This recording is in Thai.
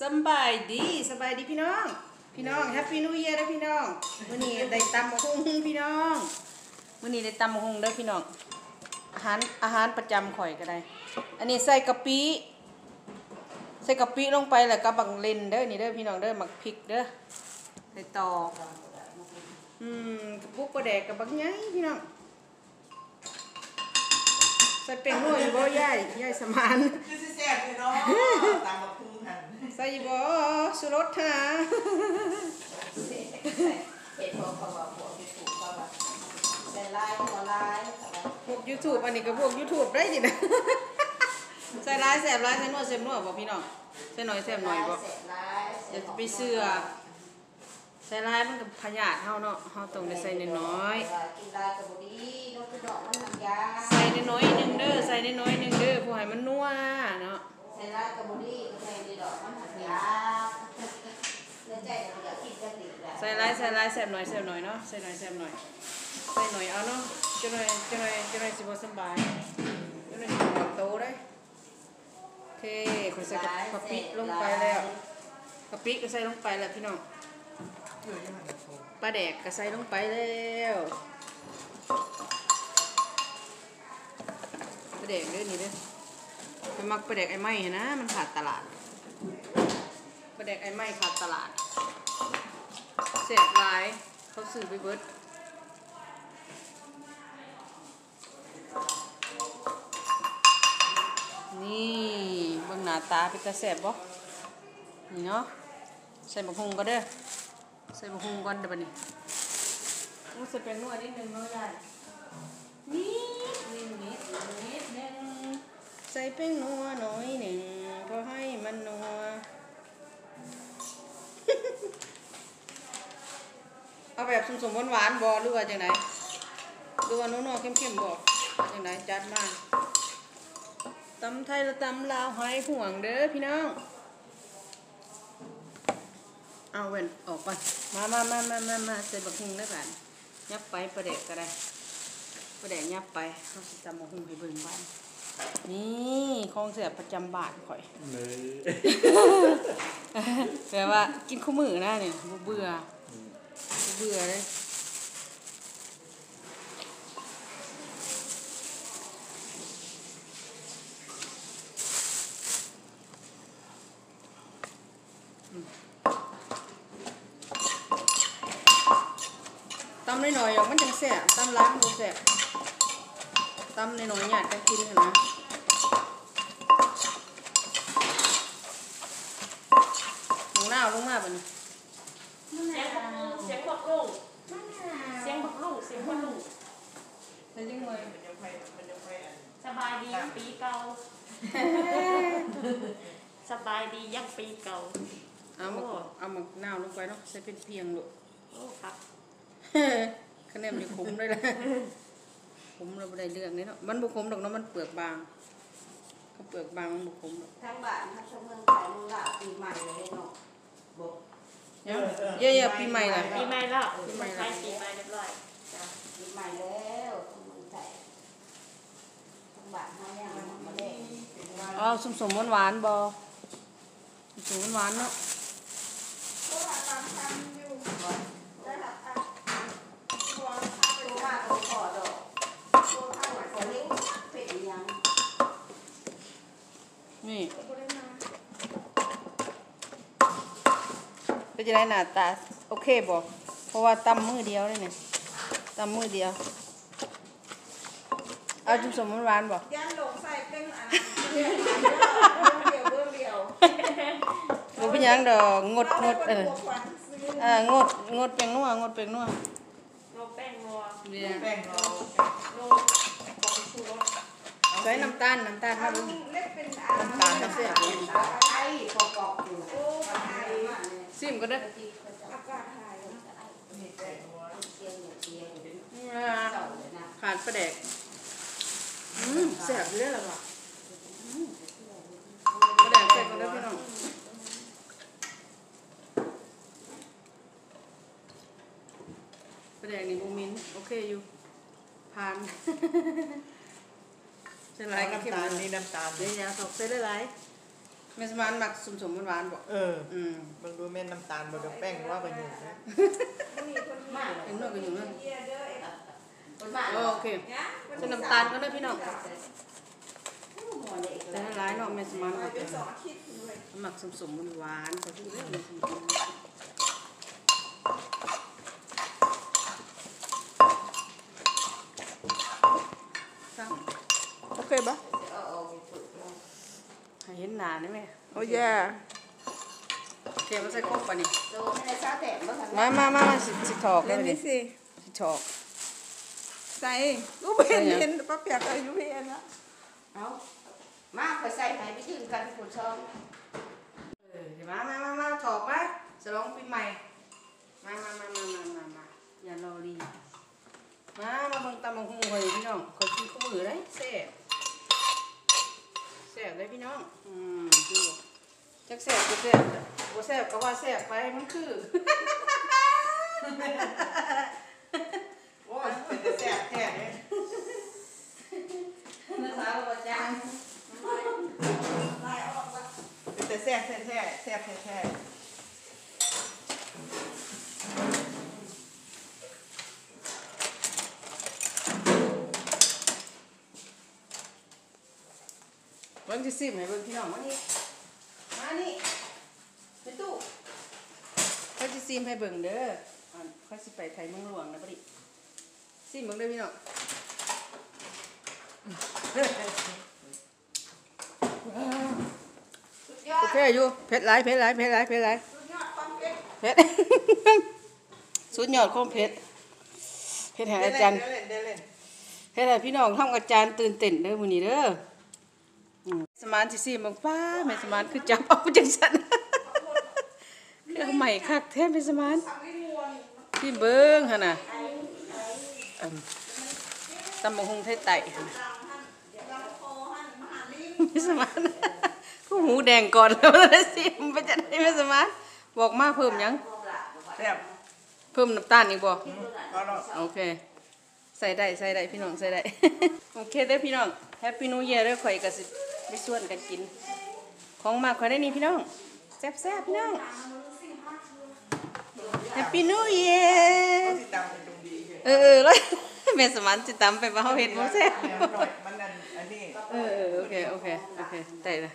สบายดีสบายดีพี่น้อง พี่น้องแฮปปี้นิวเยียร์นะพี่น้องมื้อนี้ได้ตำมะฮุงพี่น้องมื้อนี้ได้ตำมะฮุงเด้อพี่น้องอาหารอาหารประจำข่อยก็ได้ อันนี้ใส่กะปิใส่กะปิลงไปแล้วก็บังเลนเด้อนี่เด้อพี่น้องเด้อหมักพริกเด้อใส่ตอกอืมกระปุกปลาแดกกับบักใหญ่พี่น้องใส่เป็นหัวอยู่บ่ยายยายสมานคือแซ่บเลยเนาะตามมาพุง หันใส่บ่สุรสหาเหตุผลเขาบอกหัวที่ถูกเขาว่าเป็นลายหัวลายพวก YouTube อันนี้ก็พวก YouTube ได้สินะใส่ร้ายแสบร้ายใส่นวดแสบนวดบ่พี่น้องใส่หน่อยแสบหน่อยบ่เสร็จลายอย่าไปเชื่อใส่ร้ายมันก็พยาธิเฮาเนาะเฮาต้องได้ใส่น้อยกินลายกับบุรีนกกระดอกมันทำยาๆใส่น้อยๆหนึงเด้อใส่น้อยๆหนึงเด้อผู้ให้มันนัวเนาะ ใส่ลายกับบุรีก็ใส่ดีดอกมันทำยาเนื้อใจเราอยากกินจะติดแหละใส่ร้ายใส่ร้ายแสบหน่อยแสบหน่อยเนาะใส่หน่อยแสบหน่อยใส่หน่อยเอาเนาะจังหน่อยจังหน่อยจังหน่อยสิบสบายจังหน่อยสิบโตได้โอเคขอยใส่กะปิลงไปแล้วกะปิก็ใส่ลงไปแล้วพี่น้องปลาแดกก็ใส่ลงไปแล้วปลาแดกเด้อนี่เด้อ ไปมักปลาแดกไอ้ไม้หั้นนะ มันขาดตลาดปลาแดกไอ้ไม้ขาดตลาด เสียบลายเขาซื้อไปเบิดนี่เบิ่งหน้าตาเป็นตาแสบบ่นี่เนาะใส่บักฮุงก็เด้อใส่บะฮุงก่อนเดี๋ยวนี้อู้ใส่แป้งนวดนิดนึงเนาะยายนิ ใส่แป้งนัวหน่อยหนึ่งพอให้มันนัว เอาแบบสมๆหวานๆบ่หรือว่าจังไหรือว่านัวๆเข้มๆบ่จังไดจัดมาตำไทยและตำลาวหอยห่วงเด้อพี่น้อง เอาเว้นออกก่อนมามามามามามาใส่บักฮุงได้บ้านยับไปประเด็กก็ได้ประเด็กยับไปเขาจำบักฮุงให้เบิ่งบ้าน นี่ของเสียประจำบ้านข่อยเลยแปลว่ากินข้าวมือนะเนี่ยบ่เบื่อบ่เบื่อเลยตำหน่อยๆหรอกมันจังแซ่บตำล้างบ่แซ่บ ตำหน่อยๆหยาดกันกินหั่นนะหมูหน้าวลงมาบัดนี้เสียงบักลูกเสียงบักลูกเสียงบักลูกเสียงบักลูกใส่จังเลยมันยังไปมันยังไปอันสบายดีปีเก่า สบายดียังปีเก่า เอาหมกเอาหมกหน้าวลงไปเนาะใส่เป็นเพียงลูกโอ้ครับ คะแนนมันคุ้มเลยล่ะคุ้ มเราไม่ได้เรื่องนี้เนาะมันบุคุ้มดอกเนาะมันเปลือกบางเขาเปลือกบางมันบุคุ้มดอกทั้งบ้านทั้งเมืองไทยเมืองลาวปีใหม่เลยเนาะบอกเนาะเยอะๆปีใหม่ล่ะปีใหม่แล้วปีใหม่ปีใหม่เรียบร้อยจ้ะปีใหม่แล้วทั้งเมืองไทยทั้งบ้านทั้งยังมาเล่นอ๋อสมสมหวานๆบอสมหวานๆเนาะตัวมากตัวขอดอกตัว นี่เป็นจะได้หน้าตาโอเคบอเพราะว่าตำมือเดียวเลยเนี่ยตำมือเดียว เอาจุ่มสมหวานๆบอยันหลงใส่เป็นอันเดียวเบื้องเดียวบ่เป็นหยังดอกงดงดเออควันซื้ออ่างดงดเป็นนัวงดเป็นนัว โลแป้งนัวเนี่ย แป้งเราโลผงชูรสใส่น้ำตาลน้ำตาลมาดูเล็กเป็นอันน้ำตาลน้ำเสียไอ้กอกอกอยู่โอ้ไทยซิมก็ได้ออากาศไทยมีแป้งนัวเชียงอยู่เชียงอ่าเจ้าเลยนะขาดปลาแดกอืมแซ่บเลยล่ะว่ะปลาแดกแซ่บก็ได้อพี่น้องปลาแดกนี่บูมินโอเคอยู่ผ่านใช่ไรก็เข้มน้ำตาลเลยนี่น้ำตาลเดี๋ยวยาตกใส่ได้ไรแม่สมานมักสุ่มๆหวานๆบ่เอออืมเบิ่งดูแม่นน้ำตาลบ่กับแป้งว่ากันอยู่นะมาเห็นนวดกันอยู่นั่นเยี่ยเด้อเอ็ดคนมาโอเคเนี่ยจะน้ำตาลก็ได้พี่น้องหัวเด็กแต่ถ้าร้ายเนาะแม่สมานไปมักเป็นสองอาทิตย์เลยมักสุ่มๆหวานๆก็คือเรื่องนี้สั่ง โอเคปะ เอาเอาไปฝึก ให้เห็นหน้า ได้ไหมโอ้ยาโอเคมาใส่ครบป่ะนี่โดนไม่ได้ซาแต่บ่ทันมามามามาสิสิถอกเล่แล้วนนี่นี่สิสิถอก ใส่กูไม่เห็นเห็นป้าเปียกอายุเพียนละเอามาไปใส่ไหนไปยืนกันผู้ชมเออเดี๋ยวมามามามาถอกมาฉลองปีใหม่ มามามามามามามาอย่ารอรีมามาเบิ่งตำบักหุ่งไว้พี่น้องคอยกินข้าวมือได้แซ่บ แซ่บเลยพี่น้อง อืมดูจักแซ่บจักแซ่บบ่แซ่บก็ว่าแซ่บไปมันคือ โอ้ยเป็นแต่แซ่บแท้เลยเนื้อสาวบ่จางลายออกละเป็นแต่แซ่บแท้แท้แซ่บแท้แท้ เบิ่งสิซิมให้เบิ่งพี่น้องมานี่มานี่ไปตู้เขาสิซิมให้เบิ่งเด้ออ่าเขาสิไปไทยเมืองหลวงนะบัดนี้ซิมเบิ่งเด้อพี่น้องโอเคอยู่เผ็ดหลายเผ็ดหลายเผ็ดหลายเผ็ดหลายสุดยอดความเผ็ดเผ็ดสุดยอดของเผ็ดเผ็ดให้อาจารย์เล่นเล่นเล่นเฮ็ดให้พี่น้องทำองอาจารย์ตื่นเต้นเด้อมื้อนี้เด้อ สมานสิสิเบิ่งป้าแม่สมานคือจับเอาจังซั่นเครื่องใหม่คักแท้แม่สมานทำให้มวนพี่เบิ่งหั่นน่ะอืมตำบักหุ่งไทยไต่หั่นน่ะดังท่านเดี๋ยวเราโคหันมาหาลิงแม่สมานก็หูแดงก่อนแล้วนะสิมันไปจัดให้แม่สมานบอกมาเพิ่มหยังแซ่บเพิ่มน้ำตาลอีกบ่ก็รอโอเค ใส่ได้ใส่ได้พี่น้องใส่ได้ โอเคเด้อพี่น้อง แฮปปี้นู e เ a ียร์เด้อข่อยก็สิไปส่วนกันกิน ของมากข่อยได้นี่พี่น้อง แซ่บๆพี่น้องแฮปปี้นู e เ a ียร์เขาติดตามเป็นตรงดีเเออเออแล้วแม่สมันสิตำไปว่าเฮาเฮ็ดบ่แซ่บนี่ยหน่อยมันนั่นอันนี้เออเออโอเคโอเคโอเคได้เลย